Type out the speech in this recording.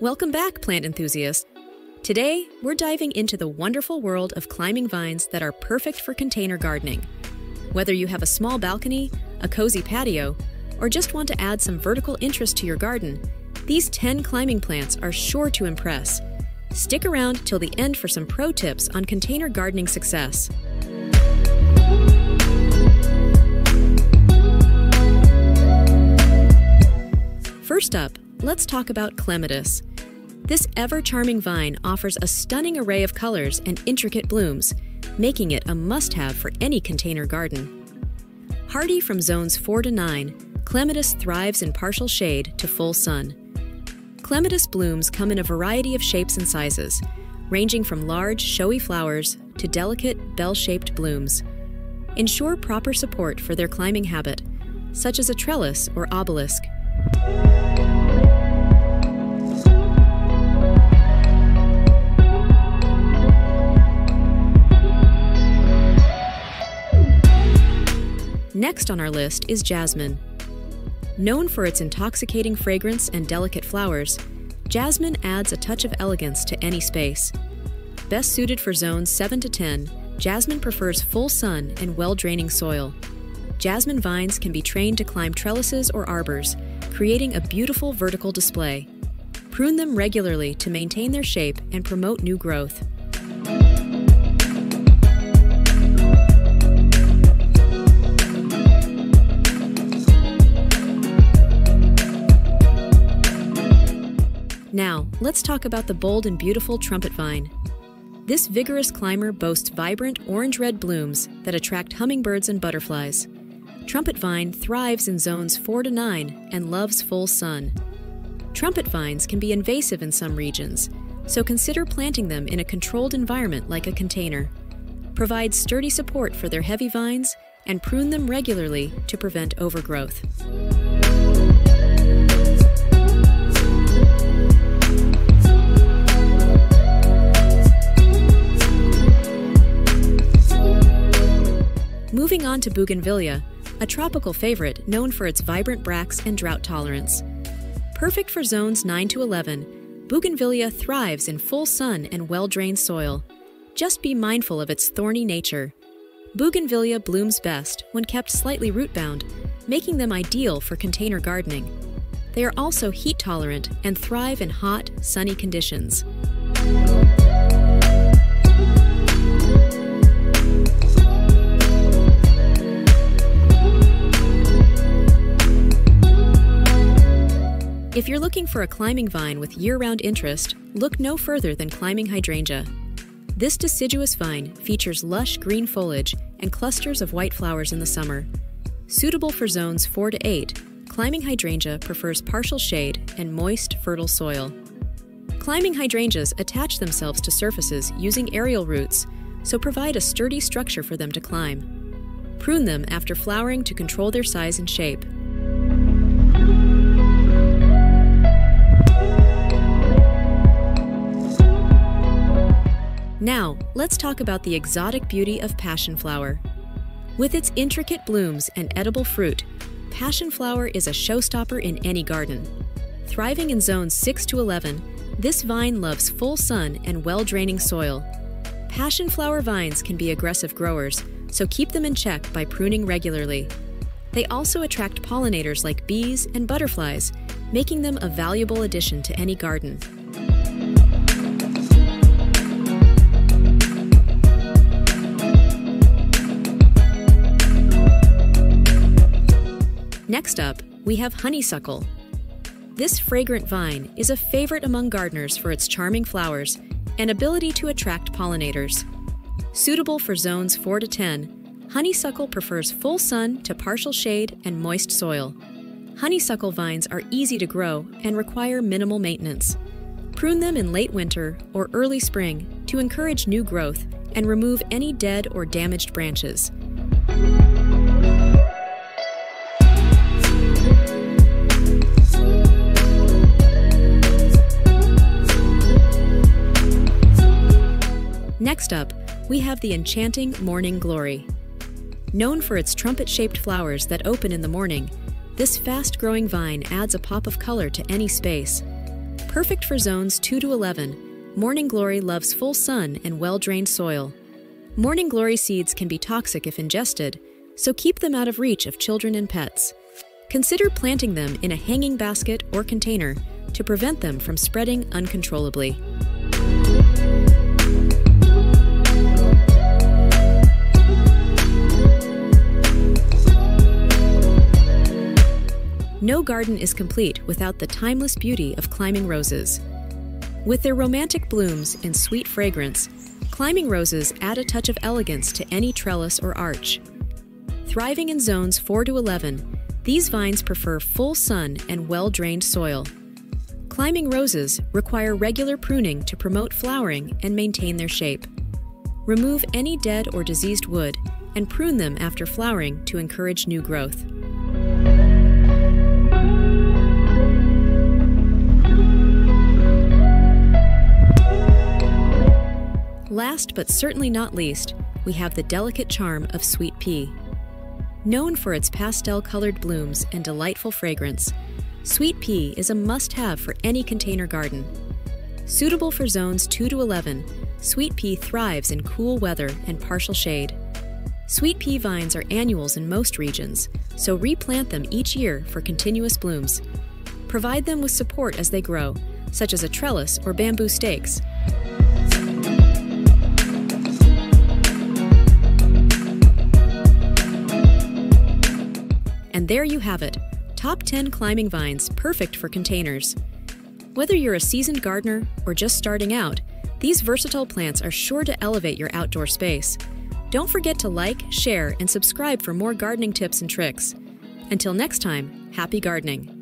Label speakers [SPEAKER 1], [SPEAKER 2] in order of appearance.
[SPEAKER 1] Welcome back, plant enthusiasts. Today, we're diving into the wonderful world of climbing vines that are perfect for container gardening. Whether you have a small balcony, a cozy patio, or just want to add some vertical interest to your garden, these 10 climbing plants are sure to impress. Stick around till the end for some pro tips on container gardening success. First up, let's talk about clematis. This ever charming vine offers a stunning array of colors and intricate blooms, making it a must have for any container garden. Hardy from zones 4 to 9, clematis thrives in partial shade to full sun. Clematis blooms come in a variety of shapes and sizes, ranging from large, showy flowers to delicate, bell shaped blooms. Ensure proper support for their climbing habit, such as a trellis or obelisk. Next on our list is jasmine. Known for its intoxicating fragrance and delicate flowers, jasmine adds a touch of elegance to any space. Best suited for zones 7 to 10, jasmine prefers full sun and well draining soil. Jasmine vines can be trained to climb trellises or arbors, creating a beautiful vertical display. Prune them regularly to maintain their shape and promote new growth. Now, let's talk about the bold and beautiful trumpet vine. This vigorous climber boasts vibrant orange red blooms that attract hummingbirds and butterflies. Trumpet vine thrives in zones 4 to 9 and loves full sun. Trumpet vines can be invasive in some regions, so consider planting them in a controlled environment like a container. Provide sturdy support for their heavy vines and prune them regularly to prevent overgrowth. Moving on to bougainvillea, a tropical favorite known for its vibrant bracts and drought tolerance. Perfect for zones 9 to 11, bougainvillea thrives in full sun and well drained soil. Just be mindful of its thorny nature. Bougainvillea blooms best when kept slightly root bound, making them ideal for container gardening. They are also heat tolerant and thrive in hot, sunny conditions. If you're looking for a climbing vine with year round interest, look no further than climbing hydrangea. This deciduous vine features lush green foliage and clusters of white flowers in the summer. Suitable for zones 4 to 8, climbing hydrangea prefers partial shade and moist, fertile soil. Climbing hydrangeas attach themselves to surfaces using aerial roots, so provide a sturdy structure for them to climb. Prune them after flowering to control their size and shape. Now, let's talk about the exotic beauty of passion flower. With its intricate blooms and edible fruit, passion flower is a showstopper in any garden. Thriving in zones 6 to 11, this vine loves full sun and well draining soil. Passion flower vines can be aggressive growers, so keep them in check by pruning regularly. They also attract pollinators like bees and butterflies, making them a valuable addition to any garden. Next up, we have honeysuckle. This fragrant vine is a favorite among gardeners for its charming flowers and ability to attract pollinators. Suitable for zones 4 to 10, honeysuckle prefers full sun to partial shade and moist soil. Honeysuckle vines are easy to grow and require minimal maintenance. Prune them in late winter or early spring to encourage new growth and remove any dead or damaged branches. Next up, we have the enchanting morning glory. Known for its trumpet shaped flowers that open in the morning, this fast growing vine adds a pop of color to any space. Perfect for zones 2 to 11, Morning Glory loves full sun and well drained soil. Morning Glory seeds can be toxic if ingested, so keep them out of reach of children and pets. Consider planting them in a hanging basket or container to prevent them from spreading uncontrollably. No garden is complete without the timeless beauty of climbing roses. With their romantic blooms and sweet fragrance, climbing roses add a touch of elegance to any trellis or arch. Thriving in zones 4 to 11, these vines prefer full sun and well drained soil. Climbing roses require regular pruning to promote flowering and maintain their shape. Remove any dead or diseased wood and prune them after flowering to encourage new growth. Last but certainly not least, we have the delicate charm of sweet pea. Known for its pastel colored blooms and delightful fragrance, sweet pea is a must have for any container garden. Suitable for zones 2 to 11, sweet pea thrives in cool weather and partial shade. Sweet pea vines are annuals in most regions, so replant them each year for continuous blooms. Provide them with support as they grow, such as a trellis or bamboo stakes, And there you have it top 10 climbing vines perfect for containers. Whether you're a seasoned gardener or just starting out, these versatile plants are sure to elevate your outdoor space. Don't forget to like, share, and subscribe for more gardening tips and tricks. Until next time, happy gardening.